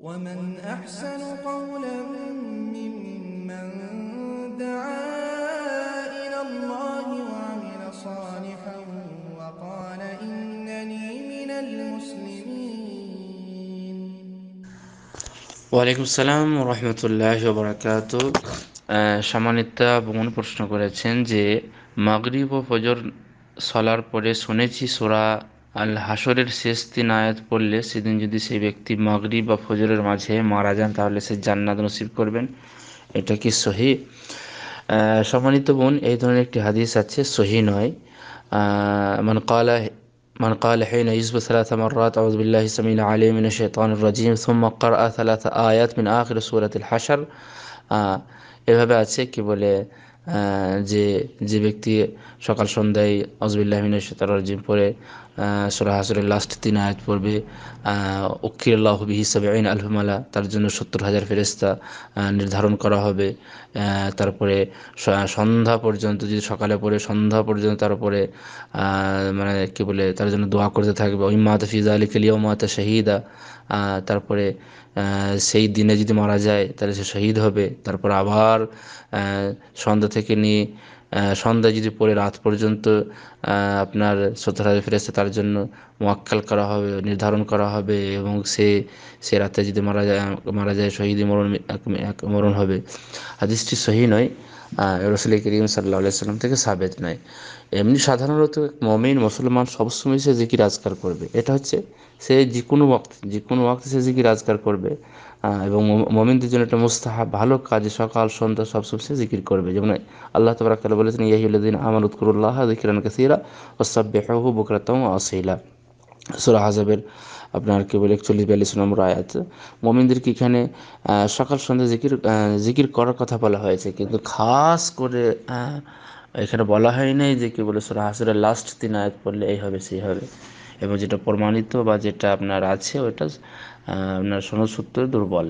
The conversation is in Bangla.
ومن أحسن قولا ممن دعا إلى الله وعمل صالحا وقال إنني من المسلمين ওয়ালাইকুম সালাম রহমতুল্লাহ বরাকাত সামানিতা বোন প্রশ্ন করেছেন যে মাগরিব ও ফজর সলার পরে শুনেছি সোরা আল হাসরের শেষ তিন আয়াত পড়লে সেদিন যদি সেই ব্যক্তি মাগরিব বা ফজরের মাঝে মারা যান তাহলে সে জান্নাত নসিব করবেন এটা কি সহি আহ, সম্মানিত বোন এই ধরনের একটি হাদিস আছে সহি নয় আহ, মান কালা من قال حين يسبح ثلاث مرات أعوذ بالله السميع العليم من الشيطان الرجيم ثم قرأ ثلاث آيات من آخر سورة الحشر আহ, এভাবে আছে কি বলে আহ, যে যে ব্যক্তি সকাল সন্ধ্যায় আজবিল্লাহ মিনের শৈতান রাজিম পড়ে সুরা হাসুরের লাস্ট তিন আয়াত পড়বে উকিরাল্লাহ হিসাবে সাবেইন আলহমালা তার জন্য সত্তর হাজার ফেরেস্তা নির্ধারণ করা হবে। তারপরে সন্ধ্যা পর্যন্ত, যদি সকালে পড়ে, সন্ধ্যা পর্যন্ত তার উপরে মানে কি বলে, তার জন্য দোয়া করতে থাকবে। ওইমাত ফিজা আলী কেলিয়া মাতা শাহিদা তারপরে সেই দিনে যদি মারা যায়, তাহলে সে শহীদ হবে। তারপর আবার সন্ধ্যা থেকে নিয়ে সন্ধ্যা যদি পড়ে রাত পর্যন্ত আপনার হাজার ফেরেস্তা তার জন্য মোয়াক্কাল করা হবে, নির্ধারণ করা হবে এবং সে সে রাতে যদি মারা যায় মারা যায় শহীদি মরণ মরণ হবে। হাদিসটি সহি নয় রসুল করিম সাল্লাহ সাল্লাম থেকে সাবেত নয়। এমনি সাধারণত মমিন, মুসলমান সবসময় সে জিকির আজকার করবে। এটা হচ্ছে সে যে কোনো ওয়াক্ত যে কোনো ওয়াক্তে সে জিকির আজকার করবে এবং মম- মমিনদের জন্য একটা মুস্তাহাব, ভালো কাজে সকাল, সন্ধ্যা সবসময় সে জিকির করবে। যেমন আল্লাহ তবরাক তাআলা বলেছেন ইয়াহিউল্লাদিন আমার উৎকুরুল্লাহ জিকিরান কাসীরা ওয়াসাব্বিহুহু বুকরাতাম ওয়া আসীলা সূরা হাজাবের আপনার কি বলে, একচল্লিশ, বিয়াল্লিশ নম্বর আয়াত। মোমিনদেরকে এখানে সকাল সন্ধ্যা জিকির জিকির করার কথা বলা হয়েছে, কিন্তু খাস করে এখানে বলা হয় নাই যে কি বলে, সুরা হাসরের লাস্ট তিন আয়াত পড়লে এই হবে, সেই হবে। এবং যেটা প্রমাণিত বা যেটা আপনার আছে ওটা আপনার সনদ সূত্রে দুর্বল।